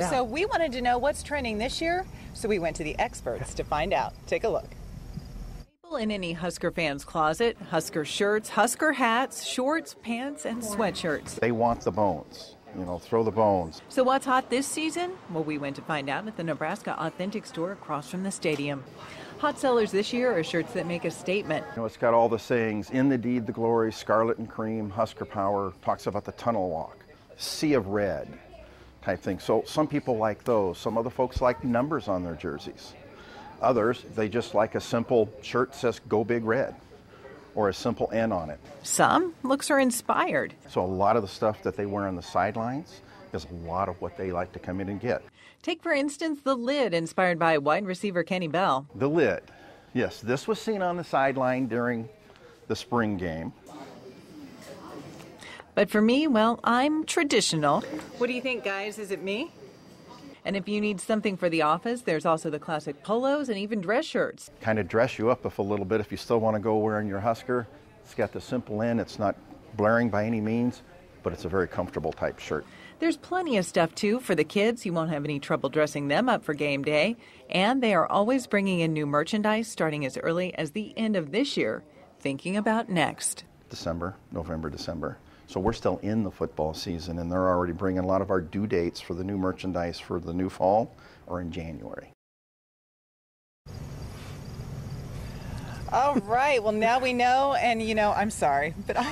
Yeah. So we wanted to know what's trending this year, so we went to the experts to find out. Take a look. In any Husker fan's closet, Husker shirts, Husker hats, shorts, pants, and sweatshirts. They want the bones. You know, throw the bones. So, what's hot this season? Well, we went to find out at the Nebraska Authentic store across from the stadium. Hot sellers this year are shirts that make a statement. You know, it's got all the sayings in the deed, the glory, scarlet and cream, Husker power, talks about the tunnel walk, sea of red type thing. So, some people like those. Some other folks like numbers on their jerseys. Others, they just like a simple shirt says Go Big Red or a simple N on it. Some looks are inspired. So a lot of the stuff that they wear on the sidelines is a lot of what they like to come in and get. Take, for instance, the lid inspired by wide receiver Kenny Bell. The lid. Yes, this was seen on the sideline during the spring game. But for me, well, I'm traditional. What do you think, guys? Is it me? And if you need something for the office, there's also the classic polos and even dress shirts. Kind of dress you up if a little bit if you still want to go wearing your Husker. It's got the simple in, it's not blaring by any means, but it's a very comfortable type shirt. There's plenty of stuff too for the kids. You won't have any trouble dressing them up for game day. And they are always bringing in new merchandise starting as early as the end of this year, thinking about next. December, November, December. So we're still in the football season, and they're already bringing a lot of our due dates for the new merchandise for the new fall or in January. All right. Well, now we know, and you know, I'm sorry, but I